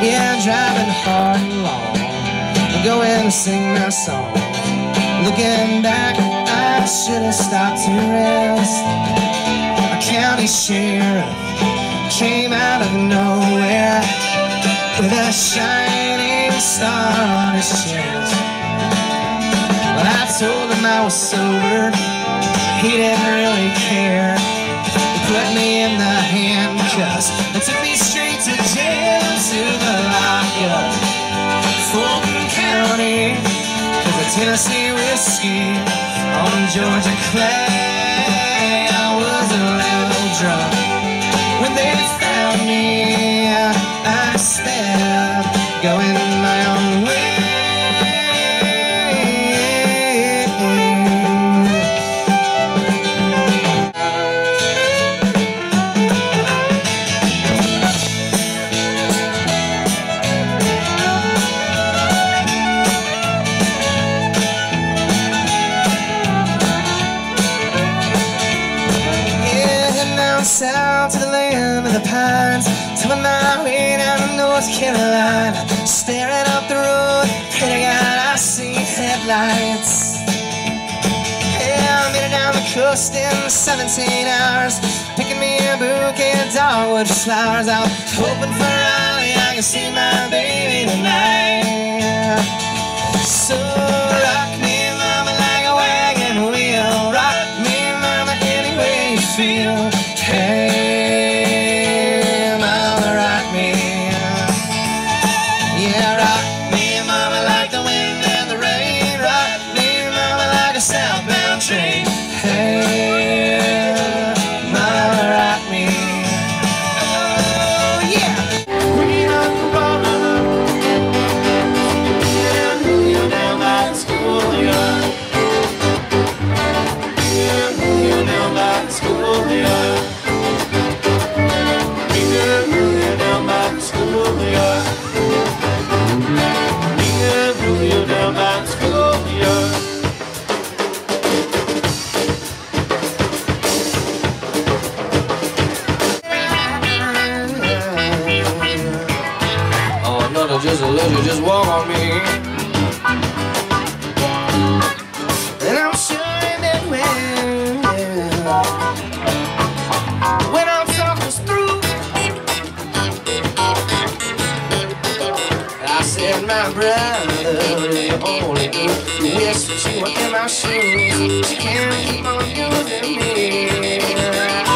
Yeah, driving hard and long. I'm going to sing my song. Looking back, I should have stopped to rest. A county sheriff came out of nowhere with a shining star on his chest. Well, I told him I was sober. He didn't really care. He put me in the handcuffs and took me straight to to the lockup. Fulton County, with a Tennessee whiskey on Georgia clay. South to the land of the pines. Coming my way down to North Carolina. Staring up the road, pray to God I see headlights. Yeah, I made it down the coast in 17 hours. Picking me a bouquet of dogwood flowers. I was hoping for Raleigh, I can see my baby tonight. So rock me, just let you just walk on me. And I'm sure that when, when our talk was through, I said, my brother, wish that you were in my shoes. You can't keep on using me.